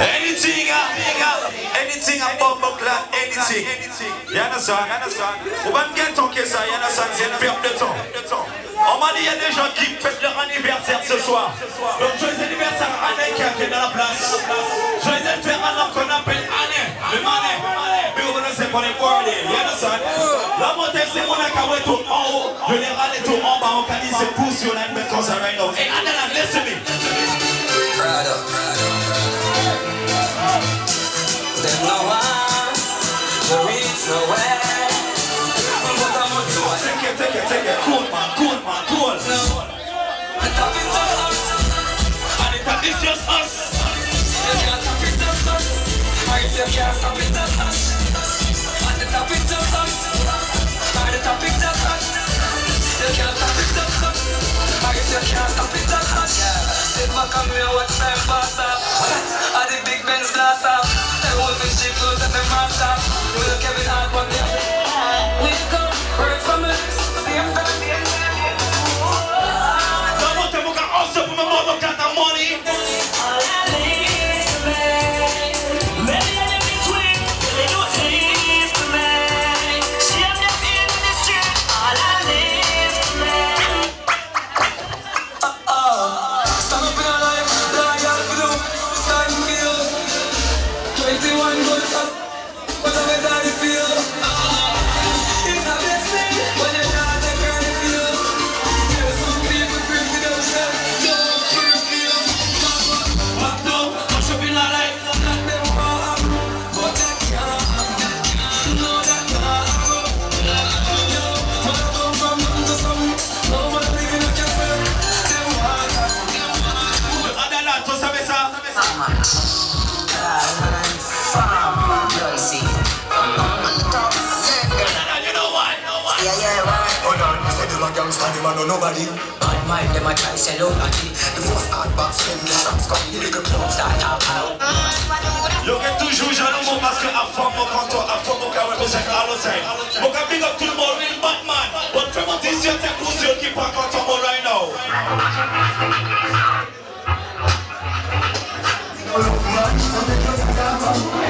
Anything, anything Buckland, anything. You understand? You understand? Vous va bien toquer ça, you understand? C'est une perte de temps. On m'a dit, il y a des gens qui fêtent leur anniversaire ce soir? Donc, joyeux anniversaire à Anne qui est dans la place. Joyeux anniversaire à qu'on appelle Anne, le manet. Mais ne sait pas les birthday, you understand? La montée, c'est mon accaouet tout en haut. Le général est tout en bas. On can dit, c'est pousse sur la même concert right now. Hey, Anne, listen to me. Prada. Them no one to reach nowhere. But I'm a do it. Take it, take it, take it. Cool, man, cool, man, cool. The top is just us. And it is just us. You can't stop it, just us. And if you can't stop it, just us. Sit back and Ah, you. 21 good up, but I'm a daddy feel. It's a blessing when you're not a girl you feel. There's some people bring for themselves, don't feel feel. Fuck no, what's up in our life? Not them wrong, but that can't. No, that can't. Yo, when I come from nothing to something, no one living like yourself. Them want that. Adala, tu savais ça? Gangster, them a know nobody. Bad mind, them a try sell out a G. The first hard box, them the shops come, the little clubs start talk out. Yo que toujours jaloux parce que à fond mon canton, à fond mon carré, mon sac à l'oseille. Mon cap big up tout le monde, real Batman. But fais mon t-shirt, t'es poussé, qui pas canton mon right now. Mon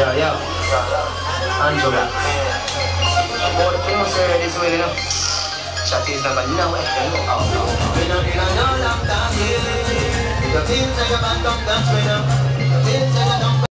Yo, yo. Angela. Boy, you know, sir, this way, you know. Shot is never know it, you know. Oh, no. We don't need a no long time, yeah. The things that you back. The things that you don't